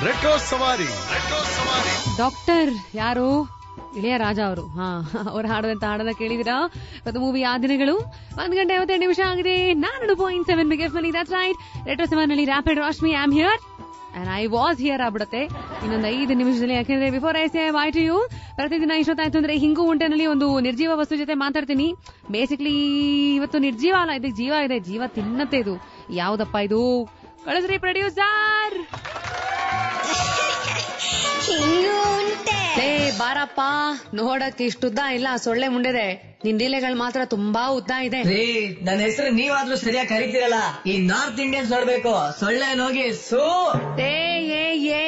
ಸವಾರಿ ಡಾಕ್ಟರ್ ಯಾರು? ಇಳೆಯ ರಾಜ ಅವರು. ಹಾ, ಅವ್ರು ಹಾಡುವಂತ ಹಾಡನ್ನ ಕೇಳಿದಿರಾ? ಇವತ್ತು ಮೂವಿ ಆ ದಿನಗಳು? ಒಂದ್ ಗಂಟೆ ಐವತ್ತೆರಡು ನಿಮಿಷ ಆಗಿದೆ. ನಾನು ಪಾಯಿಂಟ್ ಸೆವೆನ್ ಬಿಗ್ನಲ್ಲಿ that's right retro ಸೆವೆನ್ನಲ್ಲಿ Rapid Rashmi am here and I was here ಆಗ್ಬಿಡುತ್ತೆ. ಇನ್ನೊಂದು ಐದು ನಿಮಿಷದಲ್ಲಿ. ಯಾಕೆಂದ್ರೆ before I say why to you ಪ್ರತಿದಿನ ಇಷ್ಟೊತ್ತಾಯ್ತು ಅಂದ್ರೆ ಹಿಂಗು ಉಂಟೆನಲ್ಲಿ ಒಂದು ನಿರ್ಜೀವ ವಸ್ತು ಜೊತೆ ಮಾತಾಡ್ತೀನಿ. ಬೇಸಿಕ್ಲಿ ಇವತ್ತು ನಿರ್ಜೀವ ಅಲ್ಲ, ಇದಕ್ಕೆ ಜೀವ ಇದೆ. ಜೀವ ತಿನ್ನತ್ತೆ ಇದು. ಯಾವ್ದಪ್ಪ ಇದು? ಕಳಿಸ್ರಿ ಪ್ರೊಡ್ಯೂಸರ್ ಲೇ ಬಾರಪ್ಪ ನೋಡಕ್ ಇಷ್ಟುದ್ದ ಇಲ್ಲ ಸೊಳ್ಳೆ ಮುಂಡಿದೆ. ನಿನ್ ಡೀಲೆಗಳು ಮಾತ್ರ ತುಂಬಾ ಉದ್ದ ಇದೆ. ರೀ ನನ್ನ ಹೆಸರು ನೀವಾದ್ರೂ ಸರಿಯಾಗಿ ಕರಿತೀರಲ್ಲ ಈ ನಾರ್ತ್ ಇಂಡಿಯನ್ ನೋಡ್ಬೇಕು. ಸೊಳ್ಳೆ ನೋಗಿ ಸೂ. ಏ ಏ ಏ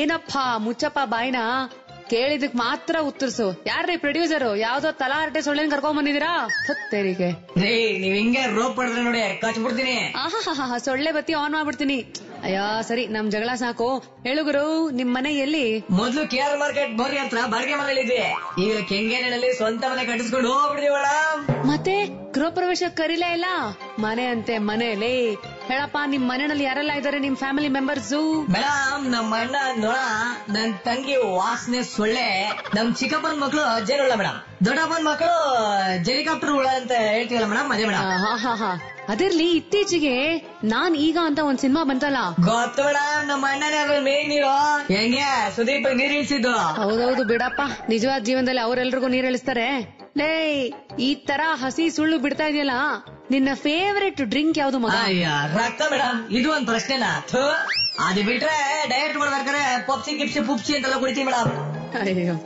ಏನಪ್ಪ ಮುಚ್ಚಪ್ಪ ಬಾಯ್ನ? ಕೇಳಿದಕ್ ಮಾತ್ರ ಉತ್ತರಿಸು. ಯಾರ್ರೀ ಪ್ರೊಡ್ಯೂಸರ್? ಯಾವ್ದೋ ತಲಾ ಹರಟೆ ಸೊಳ್ಳೆನ್ ಕರ್ಕೊಂಡ್ ಬಂದಿದ್ದೀರಾ? ತೆರಿಗೆ. ರೀ ನೀವ್ ಹಿಂಗೆ ರೋಪ್ ಪಡೆದ್ರೆ ನೋಡಿ ಕಚ್ಬಿಡ್ತೀನಿ. ಆಹಾ ಸೊಳ್ಳೆ ಬತ್ತಿ ಆನ್ ಮಾಡ್ಬಿಡ್ತೀನಿ. ಅಯ್ಯೋ ಸರಿ ನಮ್ ಜಗಳ ಸಾಕು. ಹೇಳುಗರು ನಿಮ್ ಮನೆ ಎಲ್ಲಿ? ಮೊದ್ಲು ಕೆ ಆರ್ ಮಾರ್ಕೆಟ್ ಬೋರಿ ಹತ್ರ ಬಾಡಿಗೆ ಮನೇಲಿದ್ವಿ ಈಗ ಕೆಂಗೇರಿನಲ್ಲಿ ಸ್ವಂತ ಮನೆ ಕಟ್ಟಿಸ್ಕೊಂಡು ಹೋಗ್ಬಿಡ್ರಿ ಮೇಡಮ್ ಮತ್ತೆ ಗೃಹ ಪ್ರವೇಶ ಕರೀಲೇ ಇಲ್ಲ? ಮನೆ ಅಂತೆ ಮನೆಯಲ್ಲಿ. ಹೇಳಪ್ಪ ನಿಮ್ ಮನೆಯಲ್ಲಿ ಯಾರೆಲ್ಲ ಇದಾರೆ ನಿಮ್ ಫ್ಯಾಮಿಲಿ ಮೆಂಬರ್ಸು ಮೇಡಮ್ ನಮ್ಮ ಅಣ್ಣ ನೋಡ ನನ್ ತಂಗಿ ವಾಸನೆ ಸೊಳ್ಳೆ. ನಮ್ ಚಿಕ್ಕಪ್ಪನ ಮಕ್ಕಳು ಜೇನುಳ್ಳ ಮೇಡಮ್. ದೊಡ್ಡಪ್ಪನ ಮಕ್ಕಳು ಜೆಲಿಕಾಪ್ಟರ್ ಹುಳ ಅಂತ ಹೇಳ್ತೀವಲ್ಲ ಮೇಡಮ್? ಅದೇ ಮೇಡಮ್. ಹಾ ಹಾ ಹಾ. ಅದಿರ್ಲಿ ಇತ್ತೀಚೆಗೆ ನಾನ್ ಈಗ ಅಂತ ಒಂದ್ ಸಿನಿಮಾ ಬಂತಲ್ಲ? ಗೊತ್ತು ಮೇಡಮ್ ನಮ್ಮ ಅಣ್ಣನೇ ಮೇನ್ ನೀರು ಹೆಂಗೆ? ಸುದೀಪ್ ನೀರ್ ಇಳಿಸಿದ್ದು. ಹೌದೌದು ಬಿಡಪ್ಪ. ನಿಜವಾದ ಜೀವನದಲ್ಲಿ ಅವರೆಲ್ರಿಗೂ ನೀರ್ ಇಳಿಸ್ತಾರೆ. ಲೇ ಈ ತರ ಹಸಿ ಸುಳ್ಳು ಬಿಡ್ತಾ ಇದೆಯಲ್ಲ ನಿನ್ನ ಫೇವರೆಟ್ ಡ್ರಿಂಕ್ ಯಾವ್ದು ಮಗ? ರಕ್ತ ಮೇಡಮ್ ಇದು ಒಂದ್ ಪ್ರಶ್ನೆನಾ? ಅದು ಬಿಟ್ರೆ ಡಯಟ್ ಮಾಡ್ಬೇಕಾದ್ರೆ ಪಪ್ಸಿ ಕಿಪ್ಸಿ ಪುಪ್ಸಿ ಅಂತೆಲ್ಲ ಕುಡಿತೀವಿ ಮೇಡಮ್ ಅಯ್ಯೋ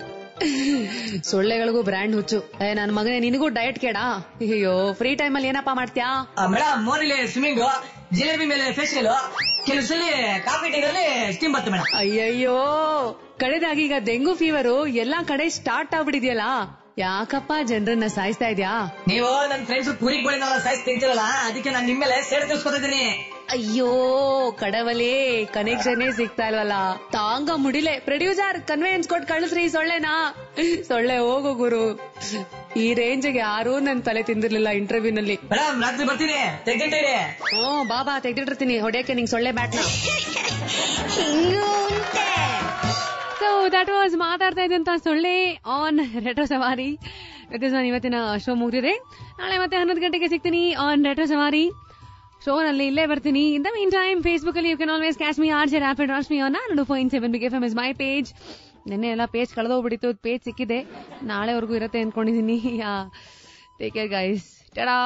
ಸೊಳ್ಳೆಗಳಿಗೂ ಬ್ರ್ಯಾಂಡ್ ಹುಚ್ಚು. ಏ ನನ್ ಮಗನೇ ನಿನಗೂ ಡಯಟ್ ಕೇಡಾ? ಅಯ್ಯೋ ಫ್ರೀ ಟೈಮ್ ಅಲ್ಲಿ ಏನಪ್ಪಾ ಮಾಡ್ತೀಯಾ? ಮೇಡಮ್ ಮೋರಿಲಿ ಸ್ವಿಮ್ಮಿಂಗ್ ಜಿಲೇಬಿ ಮೇಲೆ ಫೇಶಿಯಲ್ ಕೆಲಸಲ್ಲಿ ಕಾಫಿ ಟೀಗಲ್ಲಿ ಸ್ಟೀಮ್ ಬರುತ್ತೆ ಮೇಡಮ್ ಅಯ್ಯಯ್ಯೋ ಕಳೆದಾಗಿ ಈಗ ಡೆಂಗು ಫೀವರ್ ಎಲ್ಲಾ ಕಡೆ ಸ್ಟಾರ್ಟ್ ಆಗ್ಬಿಡಿದ್ಯಲ್ಲ ಯಾಕಪ್ಪ ಜನರನ್ನ ಸಾಯಿಸ್ತಾ ಇದ್ಯಾ? ನೀವು ನನ್ನ ಫ್ರೆಂಡ್ಸ್ ಪುರಿ ಗೋಳಿನೆಲ್ಲ ಸೈಜ್ ತಿಂತಿರಲ್ಲ ಅದಕ್ಕೆ ನಾನು ನಿಮ್ಮೇಲೆ ಸೇಡ್ ತಿಳ್ಸ್ಕೊತಿದ್ದೀನಿ ಅಯ್ಯೋ ಕಡವಲೇ ಕನೆಕ್ಷನ್ ಸಿಗ್ತಾ ಇಲ್ವಲ್ಲ. ತಾಂಗ ಮುಡಿಲೆ ಪ್ರೊಡ್ಯೂಸರ್ ಕನ್ವೆನ್ಸ್ ಕೊಟ್ ಕಳಿಸ್ರಿ ಈ ಸೊಳ್ಳೆನಾ. ಸೊಳ್ಳೆ ಹೋಗು ಗುರು. ಈ ರೇಂಜ್ಗೆ ಯಾರೂ ನನ್ ತಲೆ ತಿಂದಿರ್ಲಿಲ್ಲ ಇಂಟರ್ವ್ಯೂ ನಲ್ಲಿ. ಮೇಡಮ್ ರಾತ್ರಿ ಬರ್ತೀನಿ ತೆಗ್ದಿಟ್ಟಿರಿ ಹ್ಮ್ ಬಾಬಾ ತೆಗ್ದಿಟ್ಟಿರ್ತೀನಿ. ಹೊಡೆಯಕ್ಕೆ ನಿಂಗ್ ಸೊಳ್ಳೆ ಬ್ಯಾಟ್ನ. ಹಿಂಗೂ ಉಂಟೆ ಸೊ ದಟ್ ವಾಸ್ ಮಾತಾಡ್ತಾ ಇದ್ದಂತ ಸೊಳ್ಳೆ ಆನ್ ರೆಟ್ರೋ ಸವಾರಿ ನಾನು ಇವತ್ತಿನ ಶೋ ಮುಗಿದಿದೆ. ನಾಳೆ ಮತ್ತೆ ಹನ್ನೊಂದು ಗಂಟೆಗೆ ಸಿಗ್ತೀನಿ ಆನ್ ರೆಟ್ರೋ ಸವಾರಿ ಶೋ ನಲ್ಲಿ ಇಲ್ಲೇ ಬರ್ತೀನಿ. In the mean time Facebook ಅಲ್ಲಿ you can always catch me R J Rapid Rashmi on ನಾನು point seven Big F M is my page ನಿನ್ನೆ ಎಲ್ಲ ಪೇಜ್ ಕಳೆದೋಗ್ಬಿಟ್ಟಿತ್ತು ಪೇಜ್ ಸಿಕ್ಕಿದೆ. ನಾಳೆವರೆಗೂ ಇರುತ್ತೆ ಅನ್ಕೊಂಡಿದ್ದೀನಿ ಟೇಕ್ ಕೇರ್ ಗೈಸ್ ಟಡಾ